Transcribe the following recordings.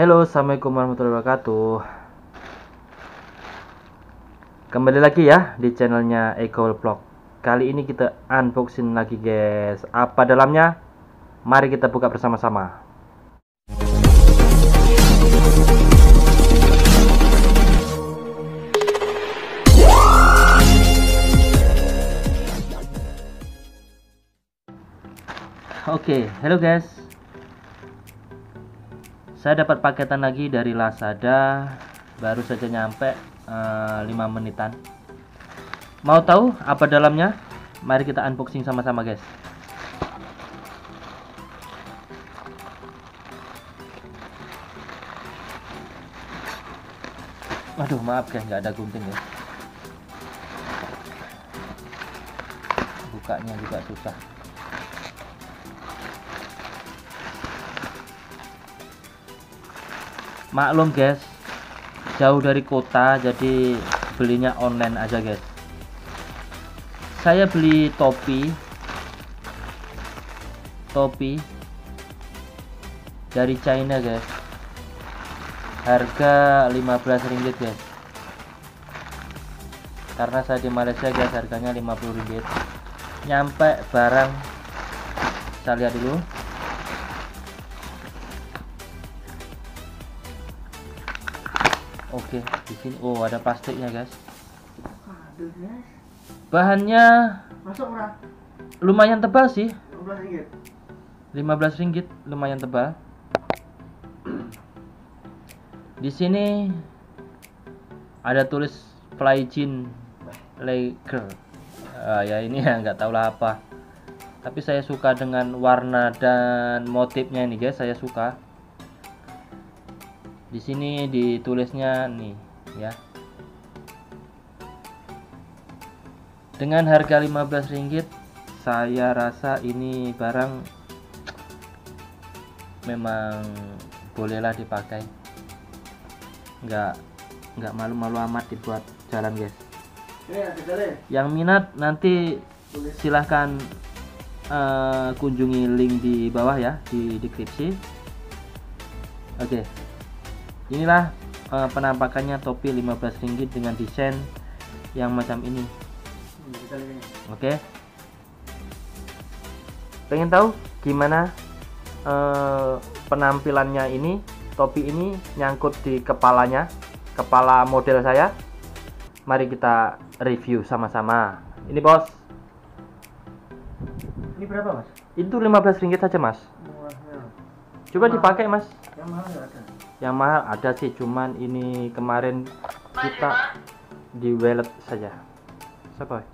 Halo, assalamualaikum warahmatullahi wabarakatuh. Kembali lagi ya di channelnya Eko Vlog. Kali ini kita unboxing lagi guys. Apa dalamnya? Mari kita buka bersama-sama. Oke, hello guys. Saya dapat paketan lagi dari Lazada. Baru saja nyampe eh, 5 menitan. Mau tahu apa dalamnya? Mari kita unboxing sama-sama guys. Waduh, maaf guys, nggak ada gunting ya. Bukanya juga susah. Maklum guys. Jauh dari kota jadi belinya online aja guys. Saya beli topi. Topi dari China guys. Harga 15 ringgit guys. Karena saya di Malaysia guys harganya 50 ringgit. Nyampe barang saya lihat dulu Oke, di sini oh ada plastiknya, guys. Aduh guys, Bahannya masuk murah, lumayan tebal sih. 15 ringgit. 15 ringgit, lumayan tebal. Di sini ada tulis Fly Jean Lager. Ah, ya ini ya nggak tahu lah apa. Tapi saya suka dengan warna dan motifnya ini guys, saya suka. Di sini ditulisnya nih ya. Dengan harga 15 ringgit, saya rasa ini barang memang bolehlah dipakai. Nggak nggak malu-malu amat dibuat jalan guys. Kali. Yang minat nanti silahkan eh, kunjungi link di bawah ya di deskripsi. Oke, inilah eh, penampakannya topi 15 ringgit dengan desain yang macam ini. Hmm. Oke. Pengen tahu gimana eh, penampilannya ini? Topi ini nyangkut di kepalanya, kepala model saya. Mari kita review sama-sama. Ini bos, Ini berapa mas? itu 15 ringgit saja mas. Murahnya. Coba Mahal. dipakai mas. Yang mahal ada. Yang mahal ada sih, cuman ini kemarin kita di wallet saja. Siapa? Boleh.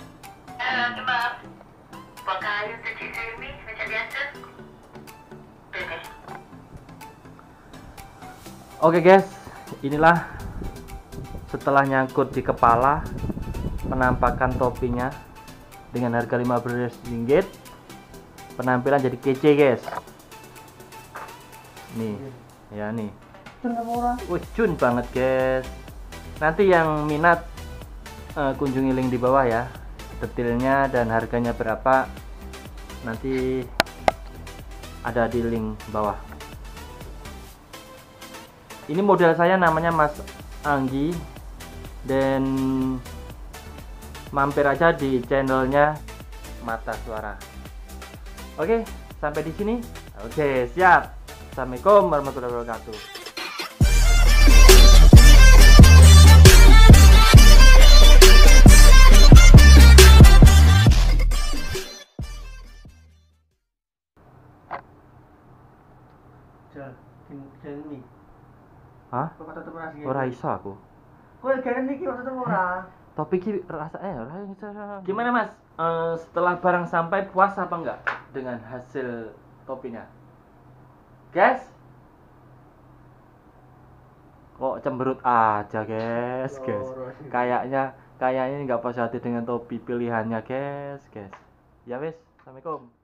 Oke guys, inilah setelah nyangkut di kepala penampakan topinya dengan harga 15 ringgit. Penampilan jadi kece guys. Nih ya nih Cun banget guys. Nanti yang minat eh, kunjungi link di bawah ya. Detailnya dan harganya berapa nanti ada di link bawah. Ini model saya namanya Mas Anggi dan mampir aja di channelnya Mata Suara. Oke sampai di sini. Oke siap. Assalamualaikum warahmatullahi wabarakatuh Hah? Kok sih? Ora iso aku Kok harga ini kok kata murah? Topik ki rasa eh ora iso. Gimana Mas? Eh, setelah barang sampai puas apa enggak dengan hasil topinya? Guys? Kok cemberut aja, guys, guys. Kayaknya kayaknya nggak puas hati dengan topi pilihannya, guys, guys. Ya wes, Assalamualaikum.